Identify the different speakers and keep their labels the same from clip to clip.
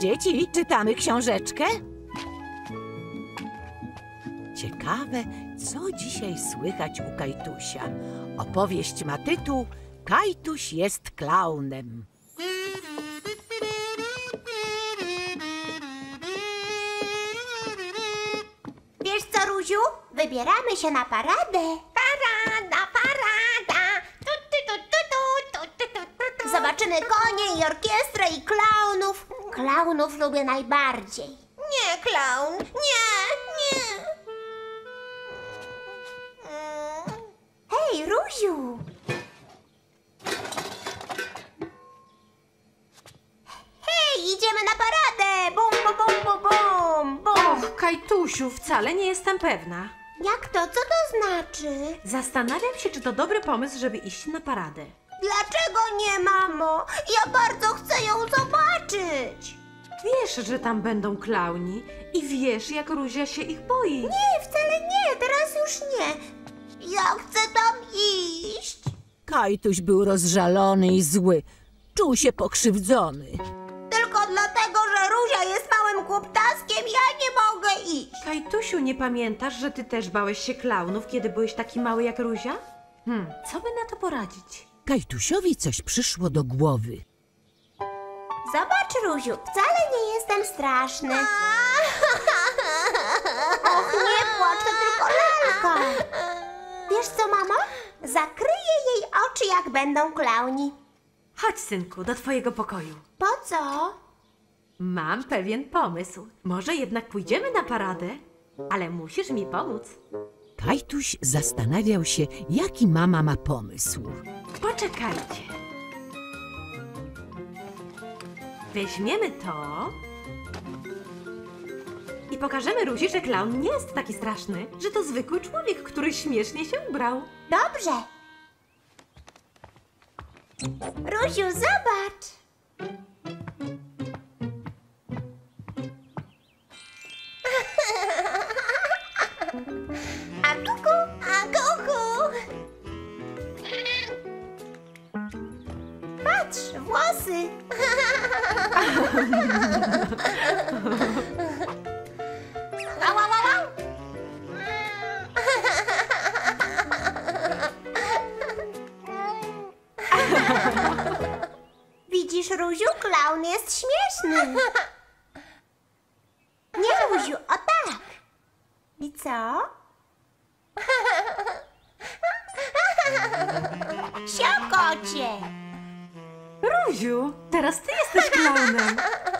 Speaker 1: Dzieci, czytamy książeczkę? Ciekawe, co dzisiaj słychać u Kajtusia. Opowieść ma tytuł Kajtuś jest klaunem.
Speaker 2: Wiesz co, Ruziu? Wybieramy się na paradę. Parada, parada. Tu, tu, tu, tu, tu, tu, tu, tu. Zobaczymy konie i orkiestrę i klaunów. Klaunów lubię najbardziej. Nie, klaun. Nie, nie. Hej, Ruziu. Hej, idziemy na paradę. Bum, bum, bum, bum, bum, bum.
Speaker 3: Och, Kajtusiu, wcale nie jestem pewna.
Speaker 2: Jak to? Co to znaczy?
Speaker 3: Zastanawiam się, czy to dobry pomysł, żeby iść na paradę.
Speaker 2: Dlaczego nie, mamo? Ja bardzo chcę ją zobaczyć.
Speaker 3: Wiesz, że tam będą klauni i wiesz, jak Ruzia się ich boi.
Speaker 2: Nie, wcale nie, teraz już nie. Ja chcę tam iść.
Speaker 1: Kajtuś był rozżalony i zły. Czuł się pokrzywdzony.
Speaker 2: Tylko dlatego, że Ruzia jest małym głuptaskiem, ja nie mogę iść.
Speaker 3: Kajtusiu, nie pamiętasz, że ty też bałeś się klaunów, kiedy byłeś taki mały jak Ruzia? Hmm, co by na to poradzić?
Speaker 1: Kajtusiowi coś przyszło do głowy.
Speaker 2: Zobacz, Ruziu, wcale nie jestem straszny. Och, nie płacz, to tylko lalka. Wiesz co, mamo? Zakryję jej oczy, jak będą klauni.
Speaker 3: Chodź, synku, do twojego pokoju.
Speaker 2: Po co?
Speaker 3: Mam pewien pomysł. Może jednak pójdziemy na paradę? Ale musisz mi pomóc.
Speaker 1: Kajtuś zastanawiał się, jaki mama ma pomysł.
Speaker 3: Poczekajcie. Weźmiemy to i pokażemy Ruzi, że klaun nie jest taki straszny, że to zwykły człowiek, który śmiesznie się ubrał.
Speaker 2: Dobrze. Ruziu, zobacz. Patrz, włosy. Au, au, au. Widzisz, Ruziu, klaun jest śmieszny. Nie, Ruziu, o tak. I co? Siokocie.
Speaker 3: Ruziu, teraz ty jesteś klaunem.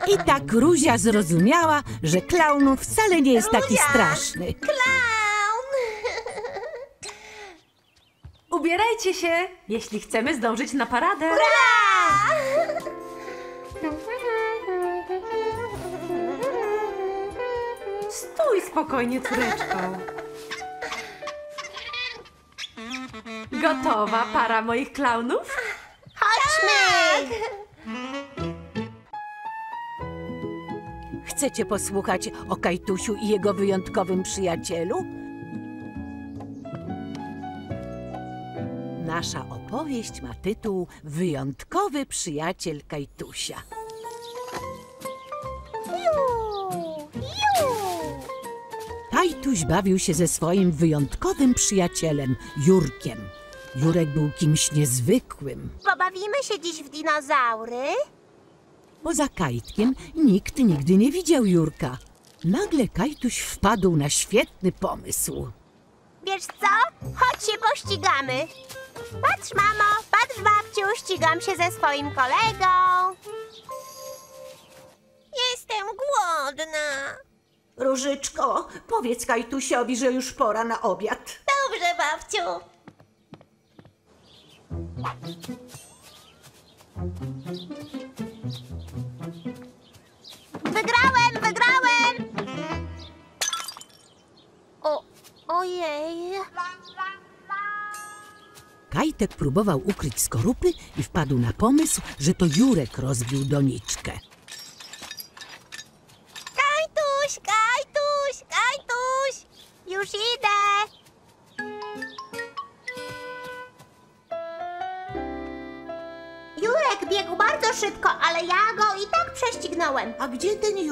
Speaker 1: I tak Ruzia zrozumiała, że klaun wcale nie jest taki
Speaker 2: Ruzia!
Speaker 1: straszny.
Speaker 2: Klaun.
Speaker 3: Ubierajcie się, jeśli chcemy zdążyć na paradę. Stój spokojnie, córeczko. Gotowa para moich klaunów?
Speaker 2: Chodźmy.
Speaker 1: Chcecie posłuchać o Kajtusiu i jego wyjątkowym przyjacielu? Nasza opowieść ma tytuł Wyjątkowy przyjaciel Kajtusia. Kajtuś bawił się ze swoim wyjątkowym przyjacielem, Jurkiem. Jurek był kimś niezwykłym.
Speaker 2: Pobawimy się dziś w dinozaury?
Speaker 1: Poza Kajtkiem nikt nigdy nie widział Jurka. Nagle Kajtuś wpadł na świetny pomysł.
Speaker 2: Wiesz co? Chodź się pościgamy. Patrz, mamo, patrz, babciu, ścigam się ze swoim kolegą. Jestem głodna.
Speaker 1: Różyczko, powiedz Kajtusiowi, że już pora na obiad.
Speaker 2: Dobrze, babciu. Wygrałem, wygrałem! O, ojej.
Speaker 1: Kajtek próbował ukryć skorupy i wpadł na pomysł, że to Jurek rozbił doniczkę.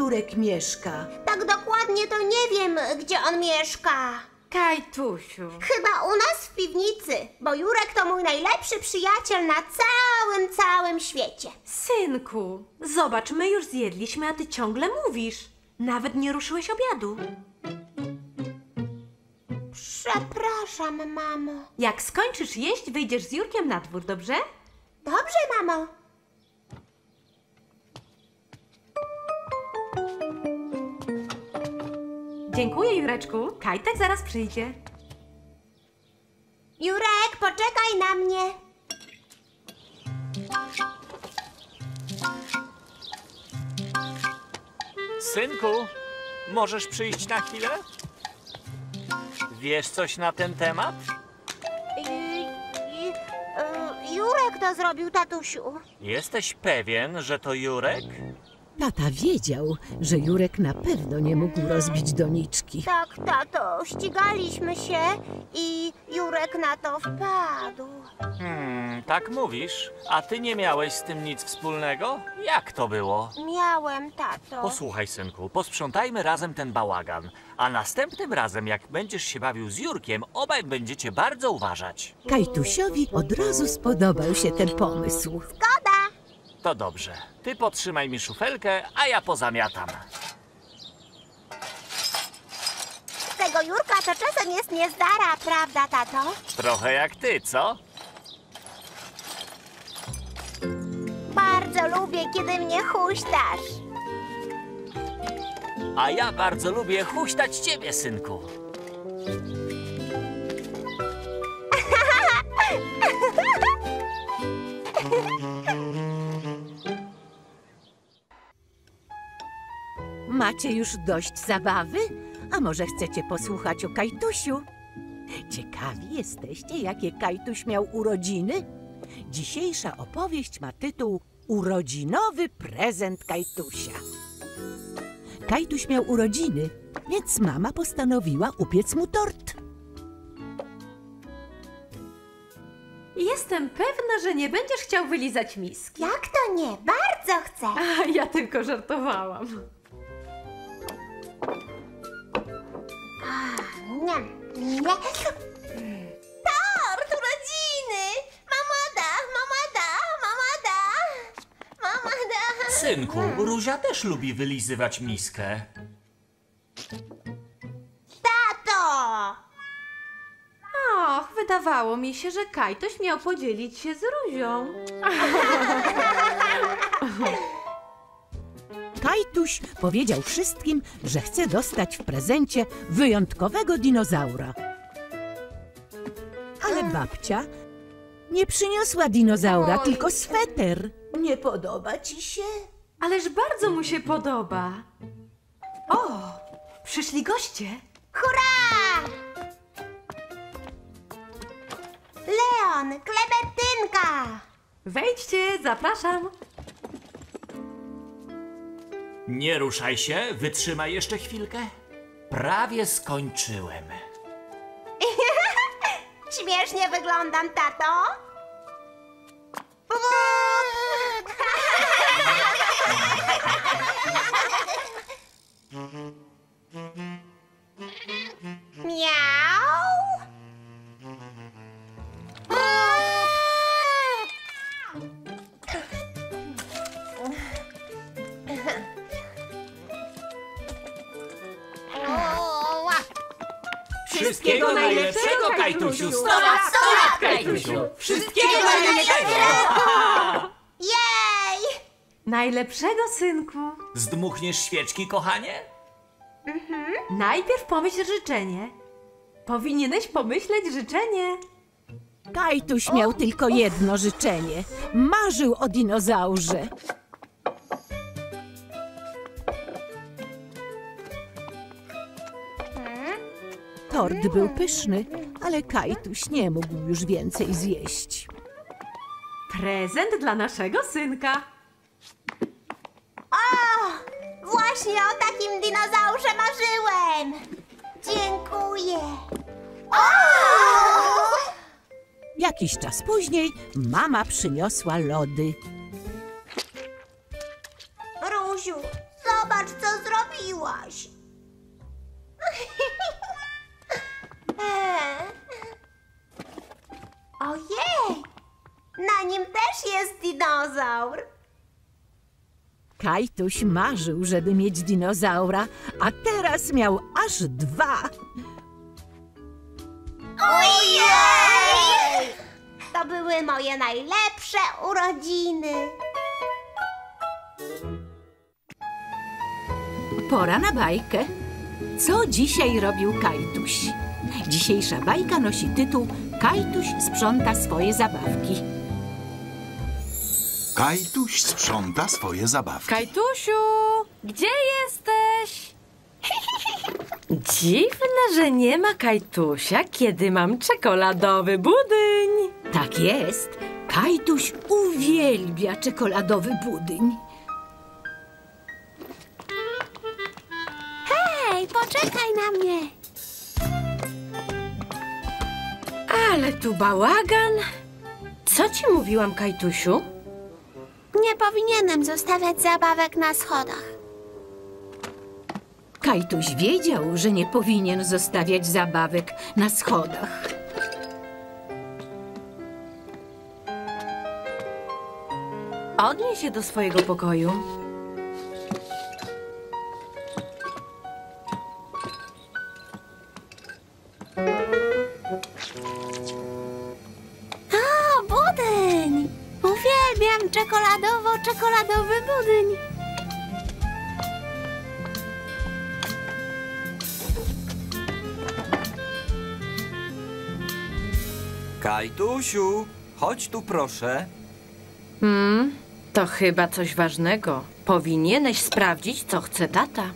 Speaker 2: Jurek
Speaker 1: mieszka?
Speaker 2: Tak dokładnie to nie wiem, gdzie on mieszka.
Speaker 3: Kajtusiu.
Speaker 2: Chyba u nas w piwnicy, bo Jurek to mój najlepszy przyjaciel na całym, całym świecie.
Speaker 3: Synku, zobacz, my już zjedliśmy, a ty ciągle mówisz. Nawet nie ruszyłeś obiadu.
Speaker 2: Przepraszam, mamo.
Speaker 3: Jak skończysz jeść, wyjdziesz z Jurkiem na dwór, dobrze?
Speaker 2: Dobrze, mamo.
Speaker 3: Dziękuję, Jureczku. Kajtek zaraz przyjdzie.
Speaker 2: Jurek, poczekaj na mnie.
Speaker 4: Synku, możesz przyjść na chwilę? Wiesz coś na ten temat?
Speaker 2: Y, Jurek to zrobił, tatusiu.
Speaker 4: Jesteś pewien, że to Jurek?
Speaker 1: Tata wiedział, że Jurek na pewno nie mógł rozbić doniczki.
Speaker 2: Tak, tato, ścigaliśmy się i Jurek na to wpadł.
Speaker 4: Hmm, tak mówisz. A ty nie miałeś z tym nic wspólnego? Jak to było?
Speaker 2: Miałem, tato.
Speaker 4: Posłuchaj, synku, posprzątajmy razem ten bałagan. A następnym razem, jak będziesz się bawił z Jurkiem, obaj będziecie bardzo uważać.
Speaker 1: Kajtusiowi od razu spodobał się ten pomysł.
Speaker 2: Zgoda.
Speaker 4: To dobrze. Ty potrzymaj mi szufelkę, a ja pozamiatam.
Speaker 2: Tego Jurka to czasem jest niezdara, prawda, tato?
Speaker 4: Trochę jak ty, co?
Speaker 2: Bardzo lubię, kiedy mnie huśtasz.
Speaker 4: A ja bardzo lubię huśtać ciebie, synku.
Speaker 1: Macie już dość zabawy? A może chcecie posłuchać o Kajtusiu? Ciekawi jesteście, jakie Kajtuś miał urodziny? Dzisiejsza opowieść ma tytuł Urodzinowy prezent Kajtusia. Kajtuś miał urodziny, więc mama postanowiła upiec mu tort.
Speaker 3: Jestem pewna, że nie będziesz chciał wylizać miski.
Speaker 2: Jak to nie? Bardzo chcę.
Speaker 3: A ja tylko żartowałam.
Speaker 2: Nie, nie. Tort urodziny! Mama da, mama da, mama da, mama da.
Speaker 4: Synku, Ruzia też lubi wylizywać miskę.
Speaker 2: Tato!
Speaker 3: Och, wydawało mi się, że Kajtoś miał podzielić się z Ruzią.
Speaker 1: Kajtuś powiedział wszystkim, że chce dostać w prezencie wyjątkowego dinozaura. Ale babcia nie przyniosła dinozaura,
Speaker 2: Oj.
Speaker 1: tylko sweter. Nie podoba ci się?
Speaker 3: Ależ bardzo mu się podoba. O, przyszli goście.
Speaker 2: Hurra! Leon, klementynka!
Speaker 3: Wejdźcie, zapraszam.
Speaker 4: Nie ruszaj się, wytrzymaj jeszcze chwilkę. Prawie skończyłem.
Speaker 2: Śmiesznie wyglądam, tato.
Speaker 4: Wszystkiego najlepszego, Kajtusiu! Sto
Speaker 2: lat, sto lat,
Speaker 4: Kajtusiu! Wszystkiego najlepszego!
Speaker 2: Jej!
Speaker 3: Najlepszego, synku.
Speaker 4: Zdmuchniesz świeczki, kochanie?
Speaker 3: Najpierw pomyśl życzenie. Powinieneś pomyśleć życzenie.
Speaker 1: Kajtuś miał tylko jedno życzenie. Marzył o dinozaurze. Tort był pyszny, ale Kajtuś nie mógł już więcej zjeść.
Speaker 3: Prezent dla naszego synka.
Speaker 2: O! Właśnie o takim dinozaurze marzyłem! Dziękuję! O!
Speaker 1: Jakiś czas później mama przyniosła lody. Kajtuś marzył, żeby mieć dinozaura, a teraz miał aż dwa.
Speaker 2: Ojej! To były moje najlepsze urodziny.
Speaker 1: Pora na bajkę. Co dzisiaj robił Kajtuś? Dzisiejsza bajka nosi tytuł Kajtuś sprząta swoje zabawki.
Speaker 5: Kajtuś sprząta swoje zabawki.
Speaker 3: Kajtusiu, gdzie jesteś? Dziwne, że nie ma Kajtusia, kiedy mam czekoladowy budyń.
Speaker 1: Tak jest. Kajtuś uwielbia czekoladowy budyń.
Speaker 2: Hej, poczekaj na mnie.
Speaker 3: Ale tu bałagan. Co ci mówiłam, Kajtusiu?
Speaker 2: Nie powinienem zostawiać zabawek na schodach.
Speaker 1: Kajtuś wiedział, że nie powinien zostawiać zabawek na schodach.
Speaker 3: Odnieś się do swojego pokoju.
Speaker 2: Uwielbiam czekoladowo-czekoladowy budyń.
Speaker 6: Kajtusiu, chodź tu proszę.
Speaker 3: Hmm, to chyba coś ważnego. Powinieneś sprawdzić, co chce tata.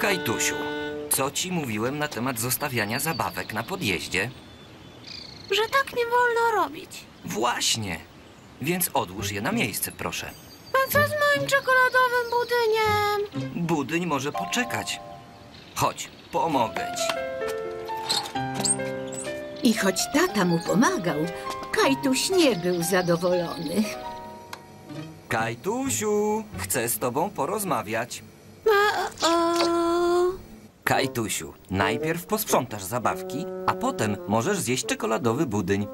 Speaker 6: Kajtusiu, co ci mówiłem na temat zostawiania zabawek na podjeździe?
Speaker 2: Że tak nie wolno robić.
Speaker 6: Właśnie. Więc odłóż je na miejsce, proszę.
Speaker 2: A co z moim czekoladowym budyniem?
Speaker 6: Budyń może poczekać. Chodź, pomogę ci.
Speaker 1: I choć tata mu pomagał, Kajtuś nie był zadowolony.
Speaker 6: Kajtusiu, chcę z tobą porozmawiać.
Speaker 2: O,
Speaker 6: Kajtusiu, najpierw posprzątasz zabawki, a potem możesz zjeść czekoladowy budyń.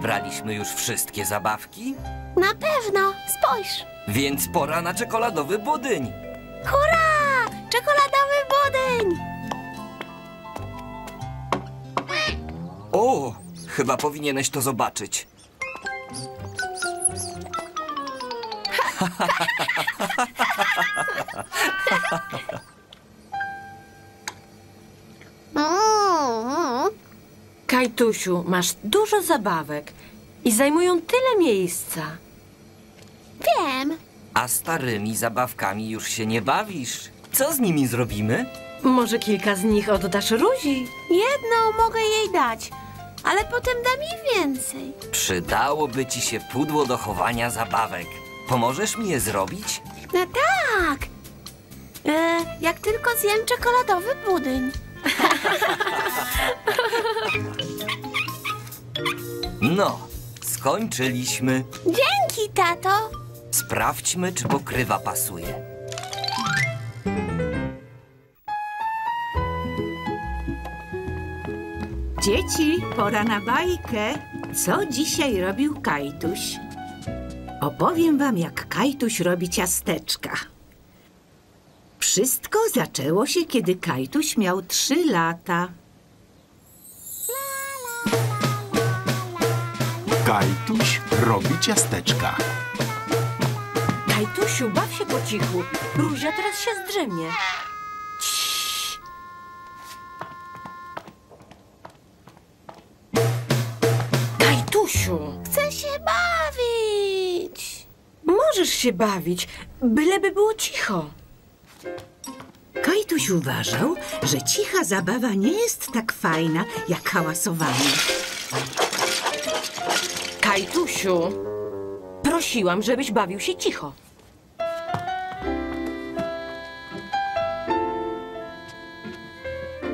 Speaker 6: Zebraliśmy już wszystkie zabawki,
Speaker 2: Na pewno, spójrz.
Speaker 6: więc pora na czekoladowy budyń.
Speaker 2: Hurra! Czekoladowy budyń!
Speaker 6: O, chyba powinieneś to zobaczyć.
Speaker 3: Kajtusiu, masz dużo zabawek i zajmują tyle miejsca.
Speaker 2: wiem.
Speaker 6: A starymi zabawkami już się nie bawisz. Co z nimi zrobimy?
Speaker 3: Może kilka z nich oddasz Ruzi?
Speaker 2: Jedną mogę jej dać, ale potem dam jej więcej.
Speaker 6: Przydałoby ci się pudło do chowania zabawek. Pomożesz mi je zrobić?
Speaker 2: No tak. E, jak tylko zjem czekoladowy budyń.
Speaker 6: No, skończyliśmy.
Speaker 2: Dzięki, tato.
Speaker 6: Sprawdźmy, czy pokrywa pasuje.
Speaker 1: Dzieci, pora na bajkę. Co dzisiaj robił Kajtuś? Opowiem wam, jak Kajtuś robi ciasteczka. Wszystko zaczęło się, kiedy Kajtuś miał trzy lata.
Speaker 5: Kajtuś robi ciasteczka.
Speaker 3: Kajtusiu, baw się po cichu. Ruzia teraz się zdrzemie. Kajtusiu,
Speaker 2: Chcę się bawić.
Speaker 3: możesz się bawić, byleby było cicho.
Speaker 1: Kajtuś uważał, że cicha zabawa nie jest tak fajna, jak hałasowanie.
Speaker 3: Kajtusiu, prosiłam, żebyś bawił się cicho.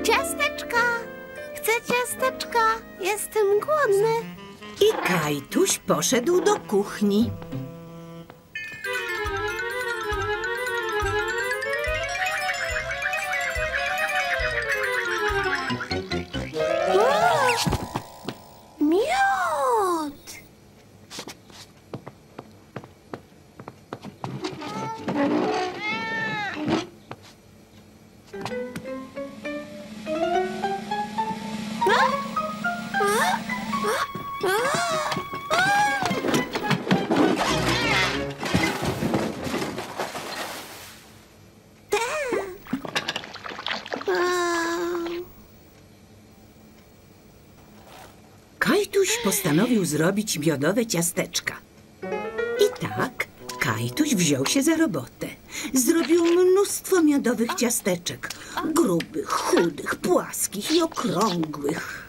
Speaker 7: Ciasteczka! Chcę ciasteczka! Jestem głodny.
Speaker 1: I Kajtuś poszedł do kuchni. Postanowił zrobić miodowe ciasteczka. I tak Kajtuś wziął się za robotę. Zrobił mnóstwo miodowych ciasteczek. Grubych, chudych, płaskich i okrągłych.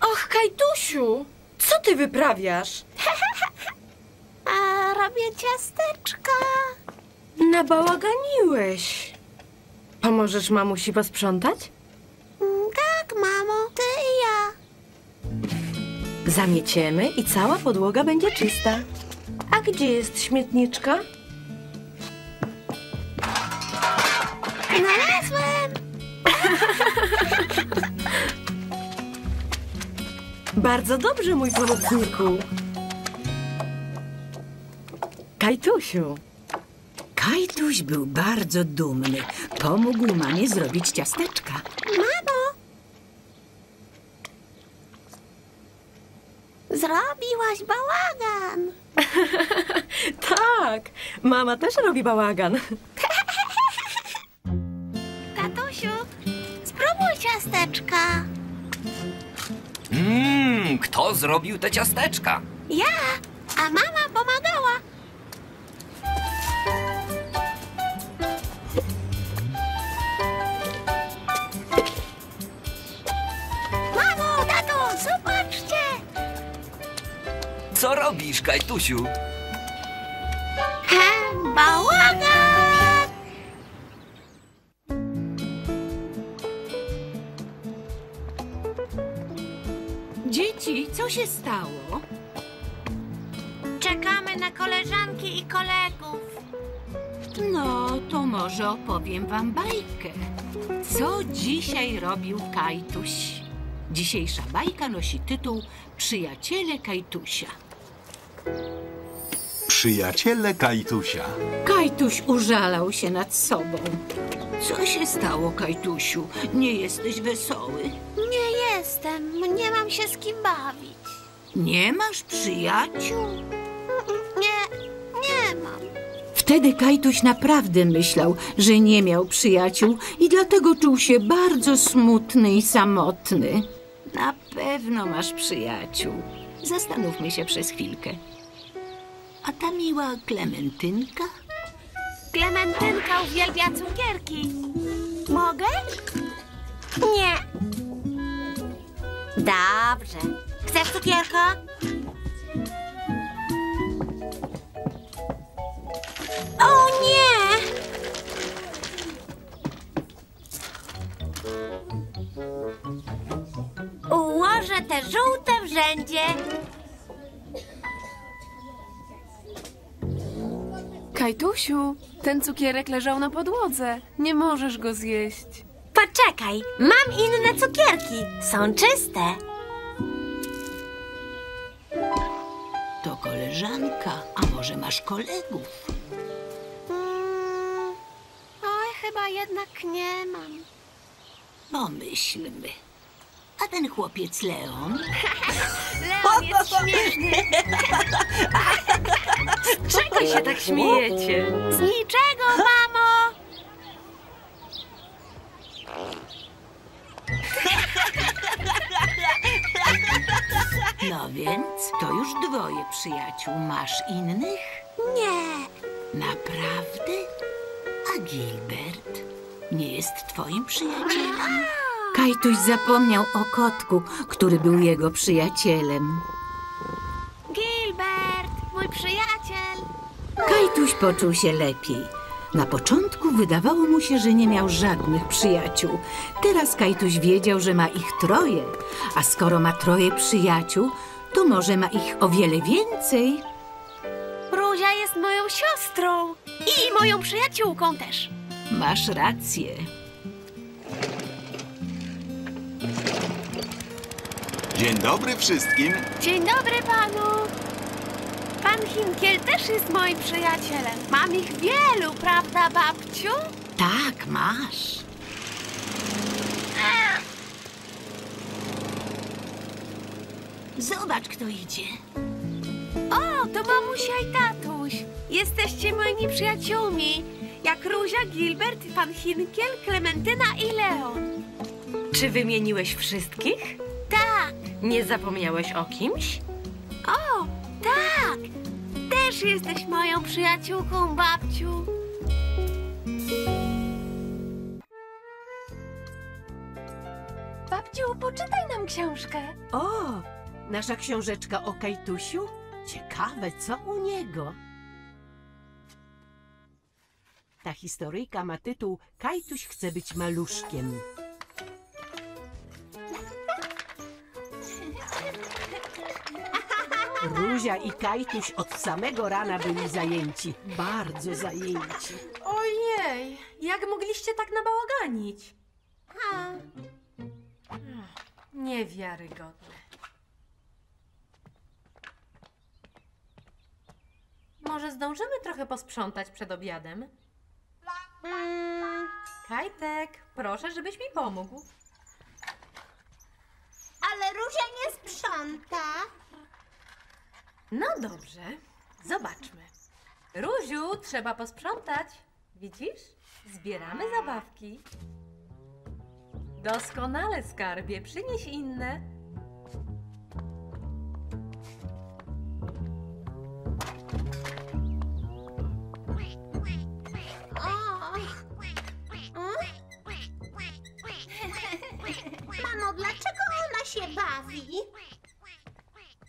Speaker 3: Och, Kajtusiu, co ty wyprawiasz?
Speaker 7: A robię ciasteczka.
Speaker 3: Nabałaganiłeś. Pomożesz mamusi posprzątać? Zamieciemy i cała podłoga będzie czysta. A gdzie jest śmietniczka?
Speaker 7: Znalazłem!
Speaker 3: Bardzo dobrze, mój pomocniku. Kajtusiu,
Speaker 1: Kajtuś był bardzo dumny. Pomógł mamie zrobić ciasteczka.
Speaker 7: Mamo! Zrobiłaś bałagan.
Speaker 3: tak, mama też robi bałagan.
Speaker 7: Tatusiu, spróbuj ciasteczka.
Speaker 6: Mmm, kto zrobił te ciasteczka?
Speaker 7: Ja, a mama pomagała.
Speaker 6: Co robisz, Kajtusiu?
Speaker 7: He, bałagan!
Speaker 1: Dzieci, co się stało?
Speaker 7: Czekamy na koleżanki i kolegów.
Speaker 1: No, to może opowiem wam bajkę. Co dzisiaj robił Kajtuś? Dzisiejsza bajka nosi tytuł Przyjaciele Kajtusia.
Speaker 5: Przyjaciele Kajtusia.
Speaker 1: Kajtuś użalał się nad sobą. Co się stało, Kajtusiu? Nie jesteś wesoły?
Speaker 7: Nie jestem, nie mam się z kim bawić.
Speaker 1: Nie masz przyjaciół?
Speaker 7: Nie, nie mam.
Speaker 1: Wtedy Kajtuś naprawdę myślał, że nie miał przyjaciół i dlatego czuł się bardzo smutny i samotny. Na pewno masz przyjaciół. Zastanówmy się przez chwilkę. A ta miła Klementynka?
Speaker 7: Klementynka uwielbia cukierki. Mogę? Nie. Dobrze. Chcesz cukierka? O nie! Ułożę te żółte w rzędzie.
Speaker 8: Kajtusiu, ten cukierek leżał na podłodze. Nie możesz go zjeść.
Speaker 7: Poczekaj, mam inne cukierki. Są czyste.
Speaker 1: To koleżanka, a może masz kolegów?
Speaker 7: Mm, oj, chyba jednak nie mam.
Speaker 1: Pomyślmy. A ten chłopiec Leon?
Speaker 7: Leon jest śmieszny.
Speaker 3: Czego się tak śmiejecie?
Speaker 7: Z niczego, mamo.
Speaker 1: No więc, to już dwoje przyjaciół. Masz innych?
Speaker 7: Nie.
Speaker 1: Naprawdę? A Gilbert nie jest twoim przyjacielem? Kajtuś zapomniał o kotku, który był jego przyjacielem.
Speaker 7: Gilbert, mój przyjaciel.
Speaker 1: Kajtuś poczuł się lepiej. Na początku wydawało mu się, że nie miał żadnych przyjaciół. Teraz Kajtuś wiedział, że ma ich troje, a skoro ma troje przyjaciół, to może ma ich o wiele więcej.
Speaker 7: Ruzia jest moją siostrą i moją przyjaciółką też.
Speaker 1: Masz rację.
Speaker 5: Dzień dobry wszystkim.
Speaker 7: Dzień dobry panu. Pan Hinkiel też jest moim przyjacielem. Mam ich wielu, prawda, babciu?
Speaker 1: Tak, masz. Zobacz, kto idzie.
Speaker 7: O, to mamusia i tatuś. Jesteście moimi przyjaciółmi. Jak Ruzia, Gilbert, pan Hinkiel, Klementyna i Leon.
Speaker 3: Czy wymieniłeś wszystkich?
Speaker 7: Tak,
Speaker 3: Nie zapomniałeś o kimś?
Speaker 7: Też jesteś moją przyjaciółką, babciu. Babciu, poczytaj nam książkę.
Speaker 1: O, nasza książeczka o Kajtusiu? Ciekawe, co u niego. Ta historyjka ma tytuł Kajtuś chce być maluszkiem. Ruzia i Kajtuś od samego rana byli zajęci, bardzo zajęci.
Speaker 3: Ojej, jak mogliście tak nabałaganić? Niewiarygodne. Może zdążymy trochę posprzątać przed obiadem?
Speaker 2: Mm,
Speaker 3: Kajtek, proszę, żebyś mi pomógł.
Speaker 2: ale Ruzia nie sprząta.
Speaker 3: No dobrze, zobaczmy. Ruziu, trzeba posprzątać. Widzisz? Zbieramy zabawki. Doskonale, skarbie, przynieś inne.
Speaker 2: Mamo, dlaczego ona się bawi?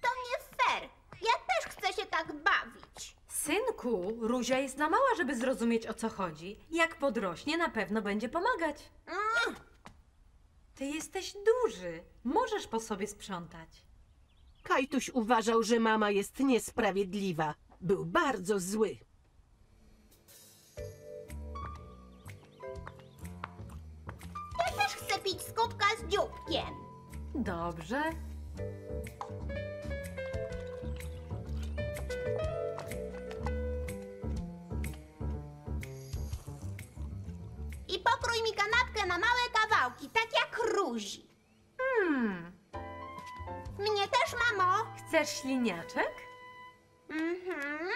Speaker 2: To nie fair. Ja też chcę się tak bawić.
Speaker 3: Synku, Ruzia jest za mała, żeby zrozumieć o co chodzi. Jak podrośnie, na pewno będzie pomagać.
Speaker 2: Mm,
Speaker 3: Ty jesteś duży, możesz po sobie sprzątać.
Speaker 1: Kajtuś uważał, że mama jest niesprawiedliwa. Był bardzo zły.
Speaker 2: Ja też chcę pić z kubka z dzióbkiem.
Speaker 3: Dobrze.
Speaker 2: I pokrój mi kanapkę na małe kawałki, tak jak Ruzi.
Speaker 3: Hmm,
Speaker 2: Mnie też, mamo.
Speaker 3: chcesz śliniaczek?
Speaker 2: Mhm.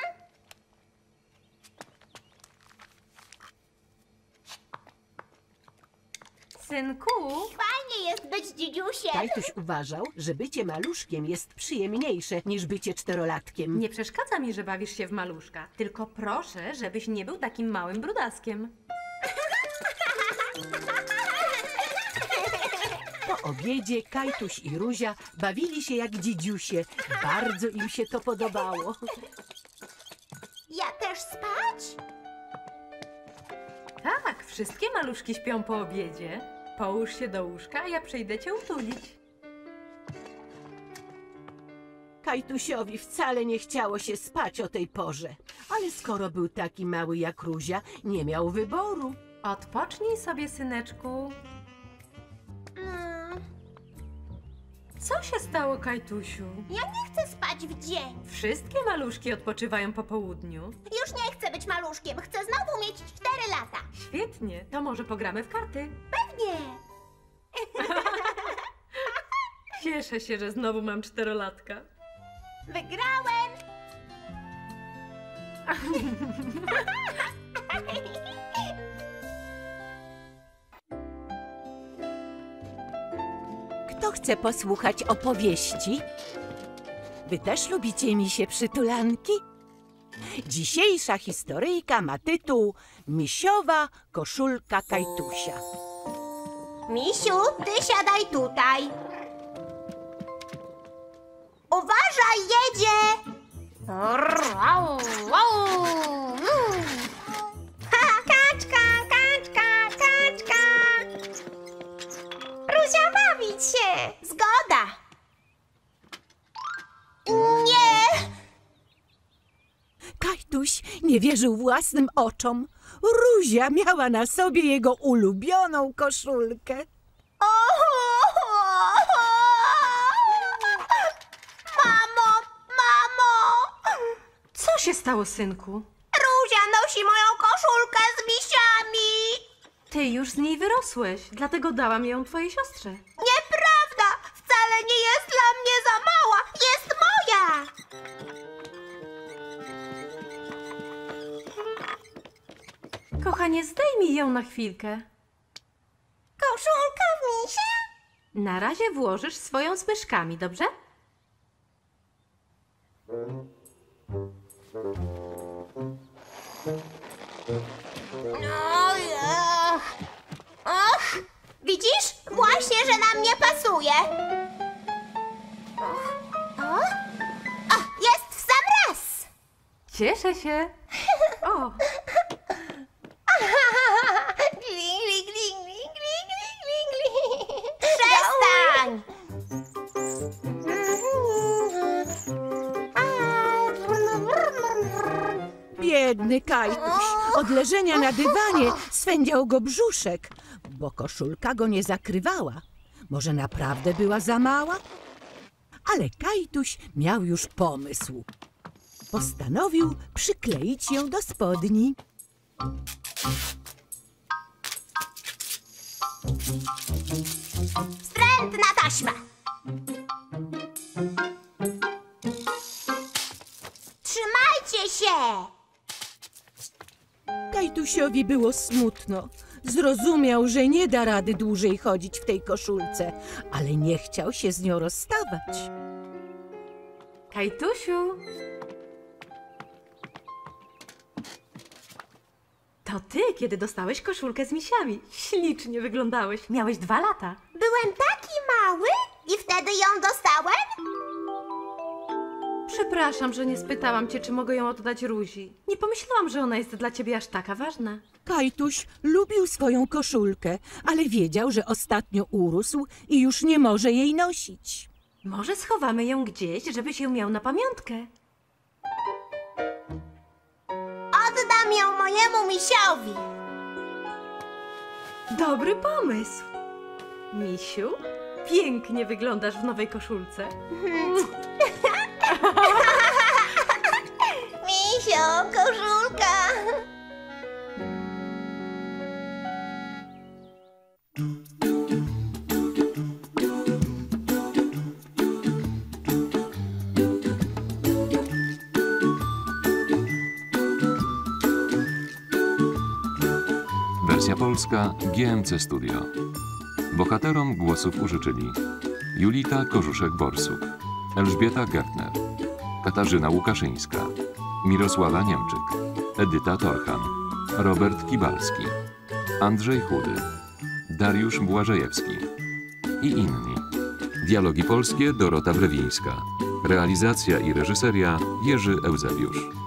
Speaker 3: Synku,
Speaker 2: Fajnie jest być dzidziusiem.
Speaker 1: Kajtuś uważał, że bycie maluszkiem jest przyjemniejsze niż bycie czterolatkiem.
Speaker 3: nie przeszkadza mi, że bawisz się w maluszka. Tylko proszę, żebyś nie był takim małym brudaskiem.
Speaker 1: Po obiedzie Kajtuś i Ruzia bawili się jak dziedziusie. Bardzo im się to podobało.
Speaker 2: Ja też spać?
Speaker 3: Tak, wszystkie maluszki śpią po obiedzie. Połóż się do łóżka, a ja przyjdę cię utulić.
Speaker 1: Kajtusiowi wcale nie chciało się spać o tej porze. Ale skoro był taki mały jak Ruzia, nie miał wyboru.
Speaker 3: Odpocznij sobie, syneczku.
Speaker 2: Mm,
Speaker 3: Co się stało, Kajtusiu?
Speaker 2: ja nie chcę spać w dzień.
Speaker 3: Wszystkie maluszki odpoczywają po południu.
Speaker 2: Już nie chcę być maluszkiem. Chcę znowu mieć 4 lata.
Speaker 3: Świetnie, to może pogramy w karty.
Speaker 2: Pewnie.
Speaker 3: Cieszę się, że znowu mam czterolatka.
Speaker 2: Wygrałem.
Speaker 1: Kto chce posłuchać opowieści? Wy też lubicie mi się przytulanki? Dzisiejsza historyjka ma tytuł Misiowa koszulka Kajtusia.
Speaker 2: Misiu, ty siadaj tutaj. Uważaj, jedzie! Ha, kaczka, kaczka, kaczka! Ruzia, bawić się! Zgoda!
Speaker 1: Nie! Kajtuś nie wierzył własnym oczom. Ruzia miała na sobie jego ulubioną koszulkę.
Speaker 3: Stało, synku?
Speaker 2: Ruzia nosi moją koszulkę z misiami!
Speaker 3: Ty już z niej wyrosłeś, dlatego dałam ją twojej siostrze.
Speaker 2: Nieprawda! Wcale nie jest dla mnie za mała! Jest moja!
Speaker 3: Kochanie, zdejmij ją na chwilkę.
Speaker 2: Koszulka w misia?
Speaker 3: Na razie włożysz swoją z myszkami, dobrze?
Speaker 2: Ojej. Och, widzisz? Właśnie, że na mnie pasuje. Och, o? O, jest w sam raz.
Speaker 3: Cieszę się. O,
Speaker 1: Od leżenia na dywanie swędział go brzuszek, bo koszulka go nie zakrywała. Może naprawdę była za mała? Ale Kajtuś miał już pomysł. Postanowił przykleić ją do spodni.
Speaker 2: Wstrętna taśma. Trzymajcie się!
Speaker 1: Kajtusiowi było smutno. Zrozumiał, że nie da rady dłużej chodzić w tej koszulce, ale nie chciał się z nią rozstawać.
Speaker 3: Kajtusiu. To ty, kiedy dostałeś koszulkę z misiami. Ślicznie wyglądałeś. Miałeś dwa lata.
Speaker 2: Byłem taki mały i wtedy ją dostałem?
Speaker 3: Przepraszam, że nie spytałam cię, czy mogę ją oddać Ruzi. Nie pomyślałam, że ona jest dla ciebie aż taka ważna.
Speaker 1: Kajtuś lubił swoją koszulkę, ale wiedział, że ostatnio urósł i już nie może jej nosić.
Speaker 3: Może schowamy ją gdzieś, żebyś ją miał na pamiątkę.
Speaker 2: Oddam ją mojemu misiowi.
Speaker 3: Dobry pomysł. Misiu, pięknie wyglądasz w nowej koszulce.
Speaker 9: polska GMC Studio. Bohaterom głosów użyczyli Julita Korzuszek-Borsuk, Elżbieta Gertner, Katarzyna Łukaszyńska, Mirosława Niemczyk, Edyta Torchan, Robert Kibalski, Andrzej Chudy, Dariusz Błażejewski i inni. Dialogi polskie Dorota Brewińska. Realizacja i reżyseria Jerzy Eusebiusz.